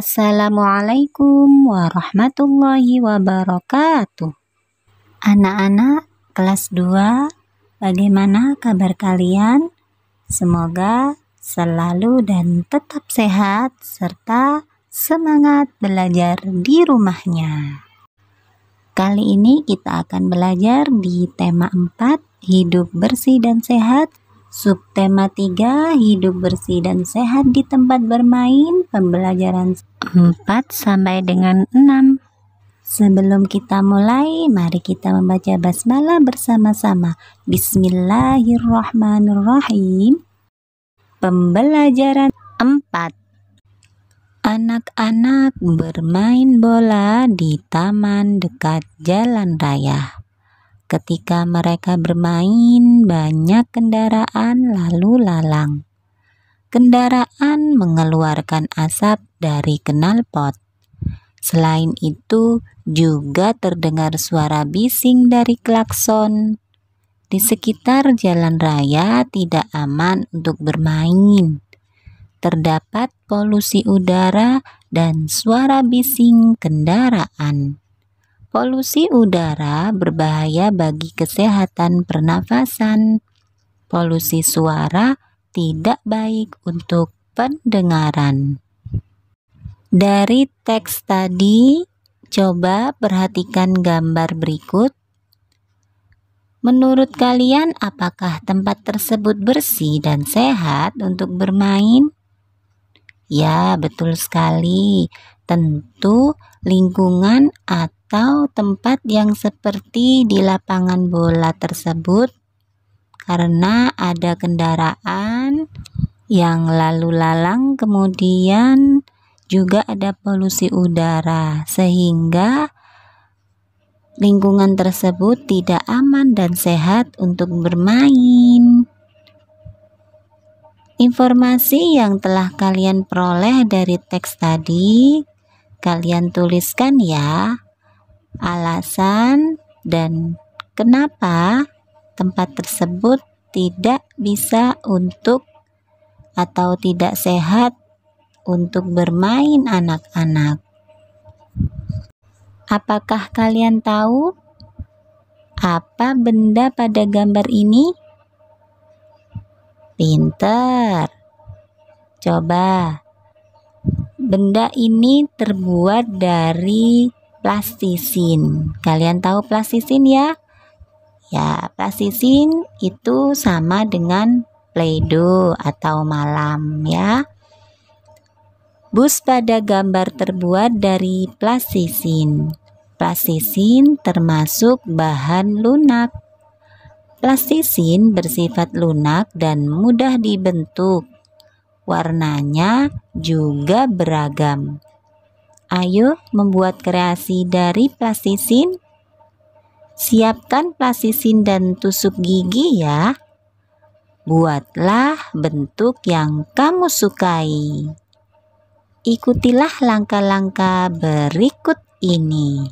Assalamualaikum warahmatullahi wabarakatuh. Anak-anak kelas 2, bagaimana kabar kalian? Semoga selalu dan tetap sehat serta semangat belajar di rumahnya. Kali ini kita akan belajar di tema 4, hidup bersih dan sehat Subtema 3, hidup bersih dan sehat di tempat bermain, pembelajaran 4 sampai dengan 6. Sebelum kita mulai, mari kita membaca basmalah bersama-sama. Bismillahirrahmanirrahim. Pembelajaran 4. Anak-anak bermain bola di taman dekat jalan raya. Ketika mereka bermain, banyak kendaraan lalu lalang. Kendaraan mengeluarkan asap dari knalpot. Selain itu, juga terdengar suara bising dari klakson. Di sekitar jalan raya tidak aman untuk bermain. Terdapat polusi udara dan suara bising kendaraan. Polusi udara berbahaya bagi kesehatan pernafasan. Polusi suara tidak baik untuk pendengaran. Dari teks tadi, coba perhatikan gambar berikut. Menurut kalian, apakah tempat tersebut bersih dan sehat untuk bermain? Ya, betul sekali. Tentu lingkungan atau atau tempat yang seperti di lapangan bola tersebut karena ada kendaraan yang lalu lalang kemudian juga ada polusi udara sehingga lingkungan tersebut tidak aman dan sehat untuk bermain. Informasi yang telah kalian peroleh dari teks tadi, kalian tuliskan ya alasan dan kenapa tempat tersebut tidak bisa untuk atau tidak sehat untuk bermain anak-anak. Apakah kalian tahu apa benda pada gambar ini? Pinter. Coba. Benda ini terbuat dari plastisin. Kalian tahu plastisin ya? Ya, plastisin itu sama dengan Play-Doh atau malam ya. Bus pada gambar terbuat dari plastisin. Plastisin termasuk bahan lunak. Plastisin bersifat lunak dan mudah dibentuk. Warnanya juga beragam. Ayo membuat kreasi dari plastisin. Siapkan plastisin dan tusuk gigi ya. Buatlah bentuk yang kamu sukai. Ikutilah langkah-langkah berikut ini.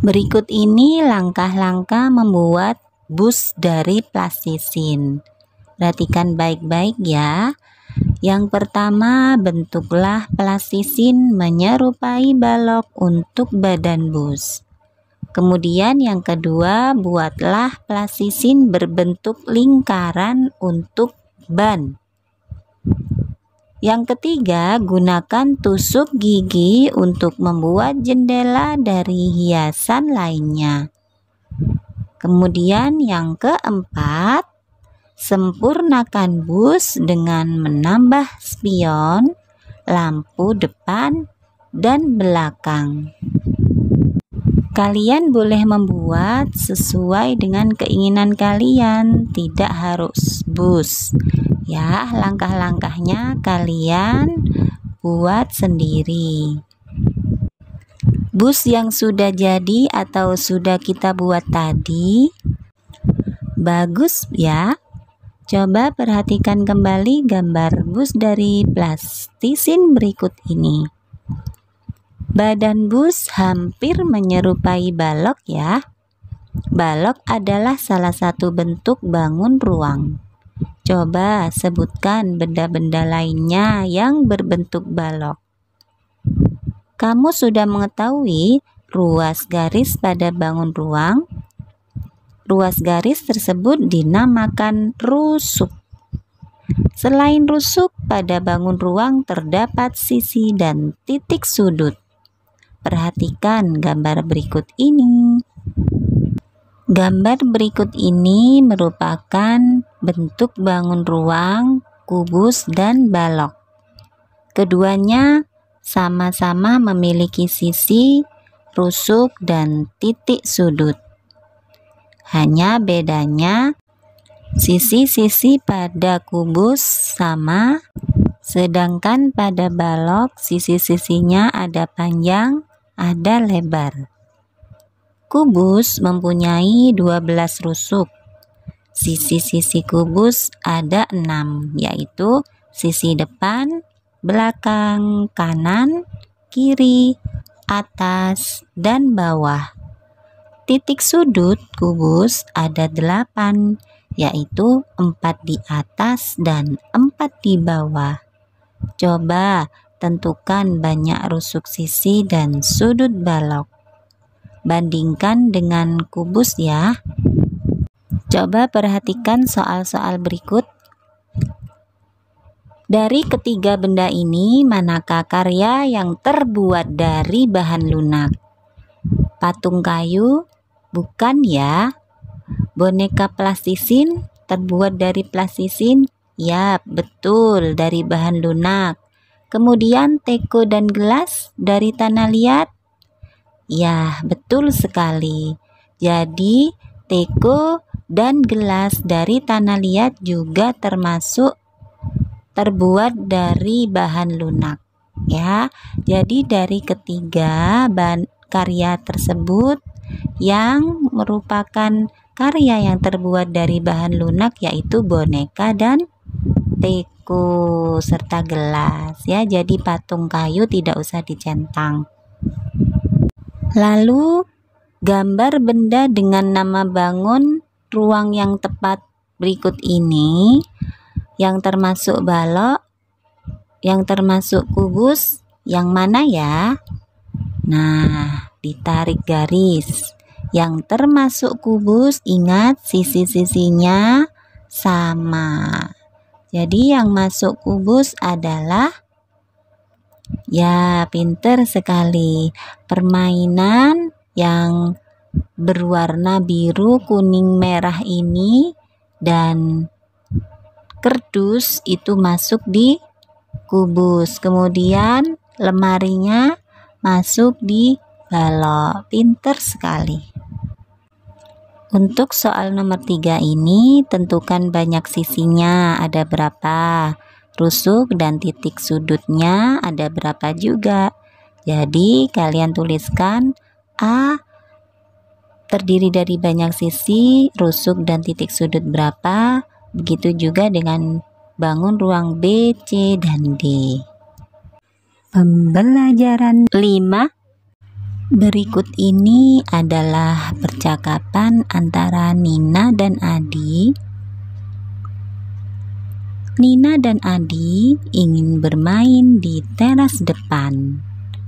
Berikut ini langkah-langkah membuat bus dari plastisin. Perhatikan baik-baik ya. Yang pertama, bentuklah plastisin menyerupai balok untuk badan bus. Kemudian yang kedua, buatlah plastisin berbentuk lingkaran untuk ban. Yang ketiga, gunakan tusuk gigi untuk membuat jendela dari hiasan lainnya. Kemudian yang keempat, Sempurnakan bus dengan menambah spion, lampu depan, dan belakang. Kalian boleh membuat sesuai dengan keinginan kalian, tidak harus bus. Ya, langkah-langkahnya kalian buat sendiri. Bus yang sudah jadi atau sudah kita buat tadi bagus ya Coba perhatikan kembali gambar bus dari plastisin berikut ini. Badan bus hampir menyerupai balok ya. Balok adalah salah satu bentuk bangun ruang. Coba sebutkan benda-benda lainnya yang berbentuk balok. Kamu sudah mengetahui ruas garis pada bangun ruang? Ruas garis tersebut dinamakan rusuk. Selain rusuk, pada bangun ruang terdapat sisi dan titik sudut. Perhatikan gambar berikut ini. Gambar berikut ini merupakan bentuk bangun ruang, kubus, dan balok. Keduanya sama-sama memiliki sisi, rusuk, dan titik sudut. Hanya bedanya sisi-sisi pada kubus sama, sedangkan pada balok sisi-sisinya ada panjang, ada lebar. Kubus mempunyai 12 rusuk. Sisi-sisi kubus ada enam, yaitu sisi depan, belakang, kanan, kiri, atas, dan bawah. Titik sudut kubus ada delapan, yaitu empat di atas dan empat di bawah. Coba tentukan banyak rusuk sisi dan sudut balok. Bandingkan dengan kubus ya. Coba perhatikan soal-soal berikut. Dari ketiga benda ini, manakah karya yang terbuat dari bahan lunak? Patung kayu? Bukan ya. Boneka plastisin terbuat dari plastisin? Ya, betul, dari bahan lunak. Kemudian teko dan gelas dari tanah liat? Ya, betul sekali. Jadi, teko dan gelas dari tanah liat juga termasuk terbuat dari bahan lunak. Ya, jadi dari ketiga bahan karya tersebut yang merupakan karya yang terbuat dari bahan lunak yaitu boneka dan teko serta gelas ya. Jadi patung kayu tidak usah dicentang. Lalu gambar benda dengan nama bangun ruang yang tepat berikut ini yang termasuk balok, yang termasuk kubus, yang mana ya? Nah, ditarik garis. Yang termasuk kubus, ingat sisi-sisinya sama. Jadi yang masuk kubus adalah Ya, pinter sekali. Permainan yang berwarna biru, kuning, merah ini dan kerdus itu masuk di kubus. Kemudian lemarinya masuk di balok. Pinter sekali. Untuk soal nomor tiga ini, tentukan banyak sisinya, ada berapa rusuk dan titik sudutnya ada berapa juga. Jadi kalian tuliskan A terdiri dari banyak sisi, rusuk dan titik sudut berapa. Begitu juga dengan bangun ruang B, C, dan D. Pembelajaran 5 Berikut ini adalah percakapan antara Nina dan Adi Nina dan Adi ingin bermain di teras depan.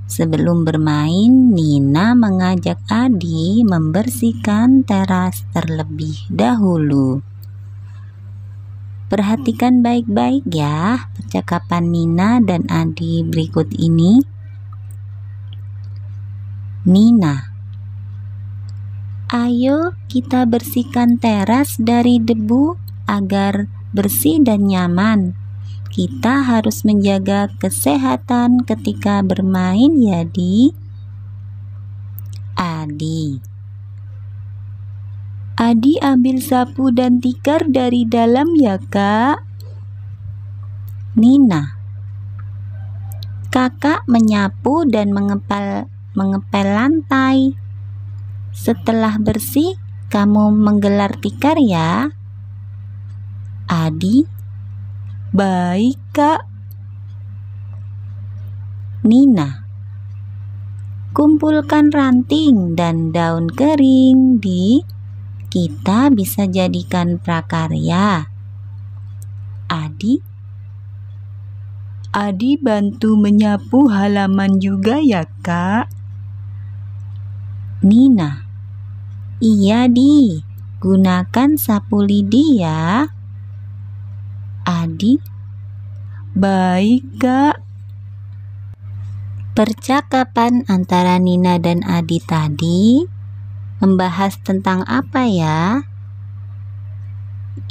Sebelum bermain, Nina mengajak Adi membersihkan teras terlebih dahulu. Perhatikan baik-baik ya percakapan Nina dan Adi berikut ini. Nina Ayo kita bersihkan teras dari debu agar bersih dan nyaman. Kita harus menjaga kesehatan ketika bermain ya di Adi. Adi ambil sapu dan tikar dari dalam ya kak. Nina. Kakak menyapu dan mengepel mengepel lantai. Setelah bersih, kamu menggelar tikar ya. Adi? Baik, Kak. Nina. Kumpulkan ranting dan daun kering di kita bisa jadikan prakarya. Adi? Adi bantu menyapu halaman juga ya, Kak? Nina, iya di, gunakan sapu lidi ya. Adi, baik Kak. Percakapan antara Nina dan Adi tadi membahas tentang apa ya?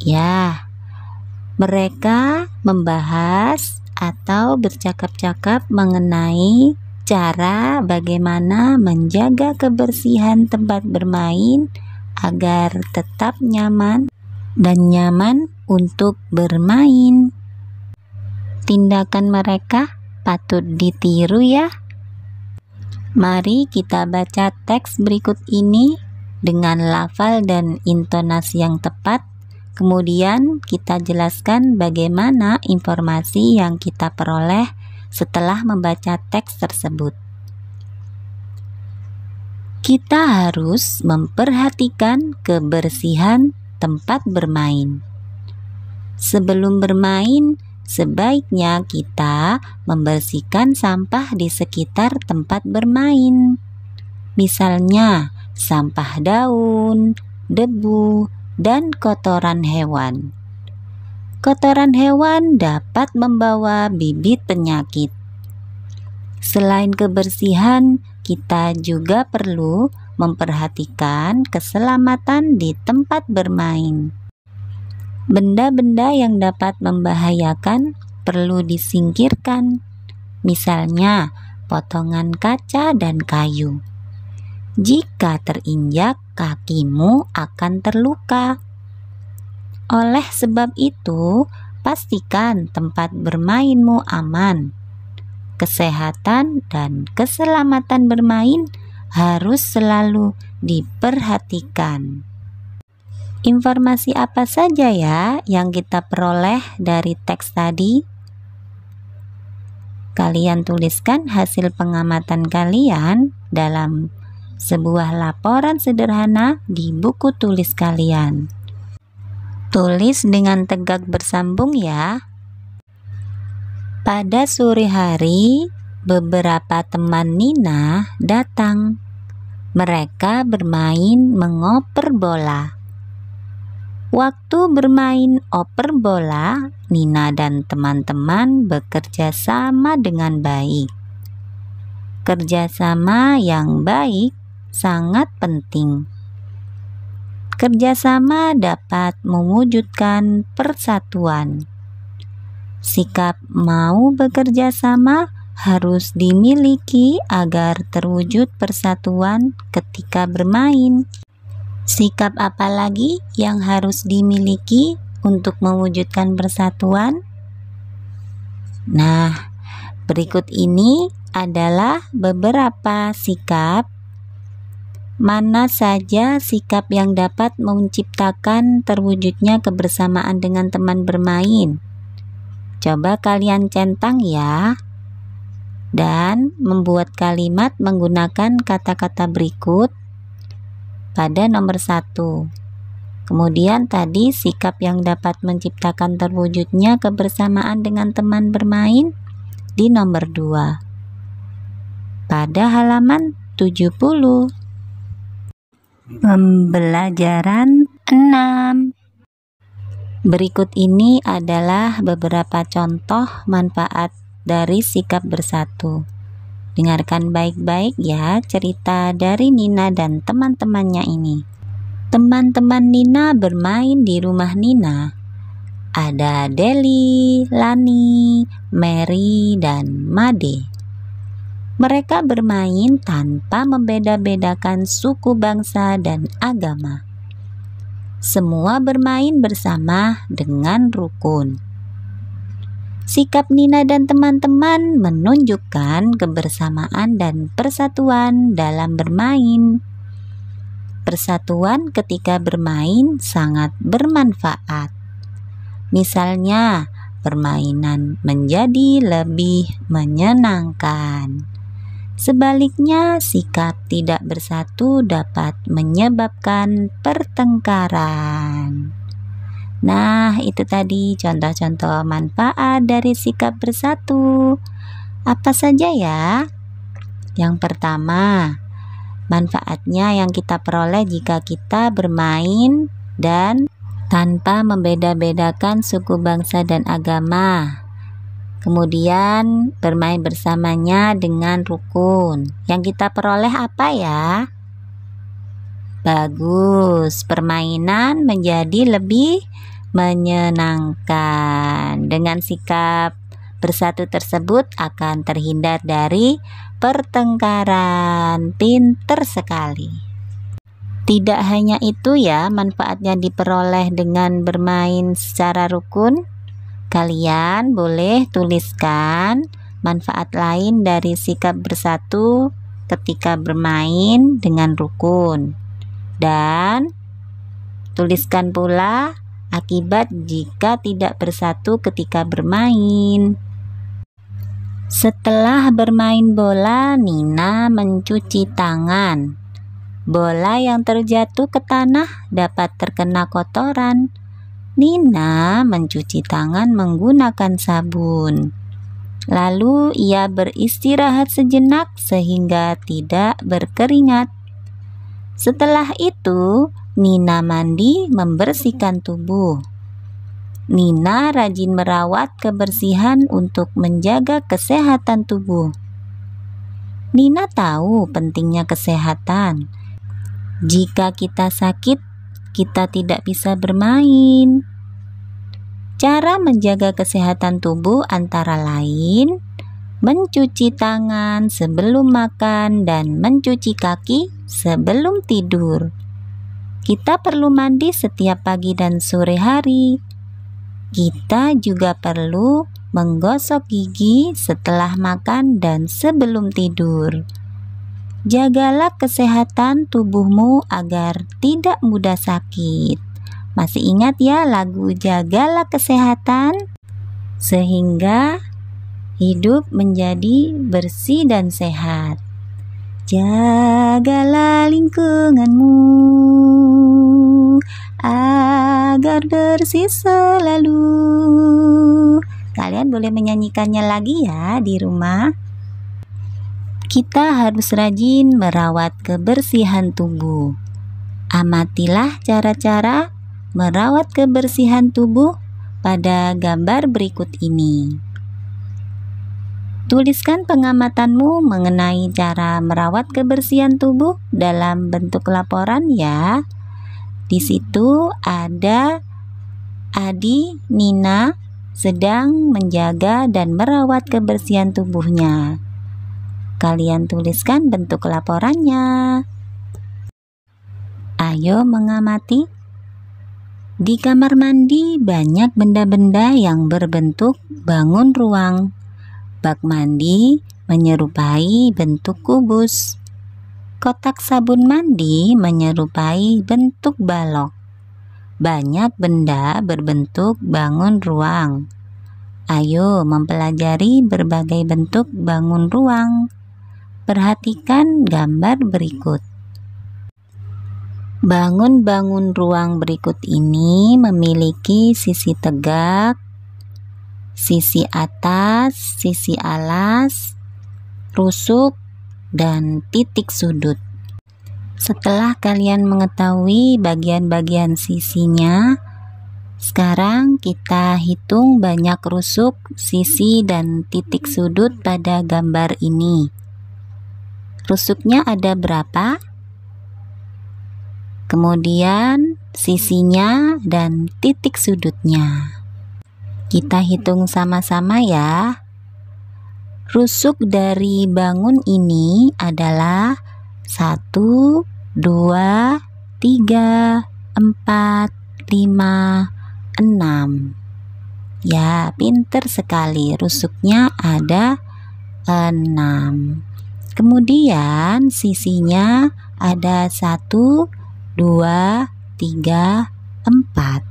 Ya, mereka membahas atau bercakap-cakap mengenai cara bagaimana menjaga kebersihan tempat bermain agar tetap nyaman dan nyaman untuk bermain. Tindakan mereka patut ditiru ya. Mari kita baca teks berikut ini dengan lafal dan intonasi yang tepat Kemudian kita jelaskan bagaimana informasi yang kita peroleh setelah membaca teks tersebut. Kita harus memperhatikan kebersihan tempat bermain. Sebelum bermain, sebaiknya kita membersihkan sampah di sekitar tempat bermain. Misalnya, sampah daun, debu, dan kotoran hewan. Kotoran hewan dapat membawa bibit penyakit. Selain kebersihan, kita juga perlu memperhatikan keselamatan di tempat bermain. Benda-benda yang dapat membahayakan perlu disingkirkan, misalnya potongan kaca dan kayu. Jika terinjak, kakimu akan terluka. Oleh sebab itu, pastikan tempat bermainmu aman. Kesehatan dan keselamatan bermain harus selalu diperhatikan. Informasi apa saja ya yang kita peroleh dari teks tadi? Kalian tuliskan hasil pengamatan kalian dalam sebuah laporan sederhana di buku tulis kalian. Tulis dengan tegak bersambung ya. Pada sore hari, beberapa teman Nina datang. Mereka bermain mengoper bola. Waktu bermain oper bola, Nina dan teman-teman bekerja sama dengan baik. Kerjasama yang baik sangat penting. Kerjasama dapat mewujudkan persatuan. Sikap mau bekerja sama harus dimiliki agar terwujud persatuan ketika bermain. Sikap apa lagi yang harus dimiliki untuk mewujudkan persatuan? Nah, berikut ini adalah beberapa sikap mana saja sikap yang dapat menciptakan terwujudnya kebersamaan dengan teman bermain. Coba kalian centang ya. Dan membuat kalimat menggunakan kata-kata berikut pada nomor satu. Kemudian tadi sikap yang dapat menciptakan terwujudnya kebersamaan dengan teman bermain di nomor dua. Pada halaman 70. Pembelajaran 6 Berikut ini adalah beberapa contoh manfaat dari sikap bersatu. Dengarkan baik-baik ya cerita dari Nina dan teman-temannya ini. Teman-teman Nina bermain di rumah Nina. Ada Deli, Lani, Mary, dan Made. Mereka bermain tanpa membeda-bedakan suku bangsa dan agama. Semua bermain bersama dengan rukun. Sikap Nina dan teman-teman menunjukkan kebersamaan dan persatuan dalam bermain. Persatuan ketika bermain sangat bermanfaat. Misalnya, permainan menjadi lebih menyenangkan. Sebaliknya, sikap tidak bersatu dapat menyebabkan pertengkaran. Nah, itu tadi contoh-contoh manfaat dari sikap bersatu. Apa saja ya? Yang pertama, manfaatnya yang kita peroleh jika kita bermain dan tanpa membeda-bedakan suku bangsa dan agama. Kemudian bermain bersamanya dengan rukun. Yang kita peroleh apa ya? Bagus, permainan menjadi lebih menyenangkan. Dengan sikap bersatu tersebut akan terhindar dari pertengkaran. Pinter sekali. Tidak hanya itu ya manfaatnya diperoleh dengan bermain secara rukun, Kalian boleh tuliskan manfaat lain dari sikap bersatu ketika bermain dengan rukun. Dan tuliskan pula akibat jika tidak bersatu ketika bermain. Setelah bermain bola, Nina mencuci tangan. Bola yang terjatuh ke tanah dapat terkena kotoran Nina mencuci tangan menggunakan sabun. Lalu ia beristirahat sejenak sehingga tidak berkeringat. Setelah itu, Nina mandi membersihkan tubuh. Nina rajin merawat kebersihan untuk menjaga kesehatan tubuh. Nina tahu pentingnya kesehatan. Jika kita sakit, kita tidak bisa bermain. Cara menjaga kesehatan tubuh antara lain mencuci tangan sebelum makan dan mencuci kaki sebelum tidur. Kita perlu mandi setiap pagi dan sore hari. Kita juga perlu menggosok gigi setelah makan dan sebelum tidur. Jagalah kesehatan tubuhmu agar tidak mudah sakit. Masih ingat ya lagu Jagalah Kesehatan? Sehingga hidup menjadi bersih dan sehat. Jagalah lingkunganmu agar bersih selalu. Kalian boleh menyanyikannya lagi ya di rumah kita harus rajin merawat kebersihan tubuh. Amatilah cara-cara merawat kebersihan tubuh pada gambar berikut ini. Tuliskan pengamatanmu mengenai cara merawat kebersihan tubuh dalam bentuk laporan ya. Di situ ada Adi Nina sedang menjaga dan merawat kebersihan tubuhnya. Kalian tuliskan bentuk laporannya. Ayo mengamati. Di kamar mandi banyak benda-benda yang berbentuk bangun ruang. Bak mandi menyerupai bentuk kubus. Kotak sabun mandi menyerupai bentuk balok. Banyak benda berbentuk bangun ruang. Ayo mempelajari berbagai bentuk bangun ruang. Perhatikan gambar berikut. Bangun-bangun ruang berikut ini memiliki sisi tegak, sisi atas, sisi alas, rusuk, dan titik sudut. Setelah kalian mengetahui bagian-bagian sisinya, sekarang kita hitung banyak rusuk, sisi, dan titik sudut pada gambar ini. Rusuknya ada berapa? Kemudian sisinya dan titik sudutnya. Kita hitung sama-sama ya. Rusuk dari bangun ini adalah 1, 2, 3, 4, 5, 6. Ya, pinter sekali. Rusuknya ada 6. Kemudian sisinya ada satu, dua, tiga, empat.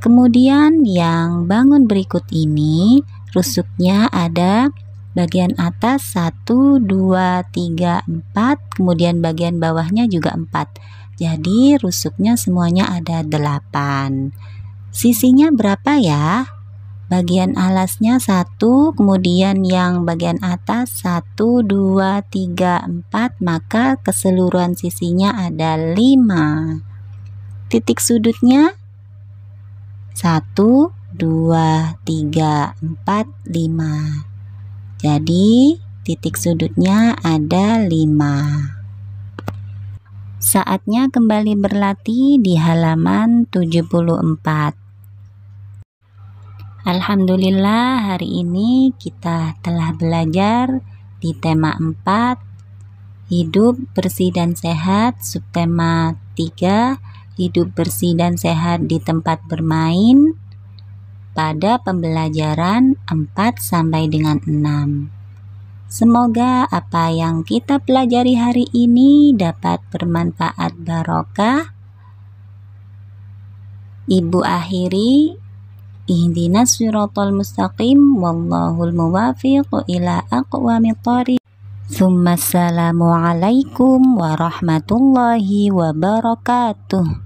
Kemudian yang bangun berikut ini rusuknya ada bagian atas 1 2 3 4 kemudian bagian bawahnya juga 4 jadi rusuknya semuanya ada 8 sisinya berapa ya bagian alasnya satu kemudian yang bagian atas satu dua tiga empat maka keseluruhan sisinya ada lima. Titik sudutnya? Satu dua tiga empat lima. Jadi titik sudutnya ada lima. Saatnya kembali berlatih di halaman 74 Alhamdulillah hari ini kita telah belajar di tema 4 Hidup bersih dan sehat subtema 3 Hidup bersih dan sehat di tempat bermain. Pada pembelajaran 4 sampai dengan 6 Semoga apa yang kita pelajari hari ini dapat bermanfaat barokah. Ibu akhiri Ihdinas siratal mustaqim wallahul muwafiq ila aqwamit thariq. Tsumma assalamu alaikum warahmatullahi wabarakatuh.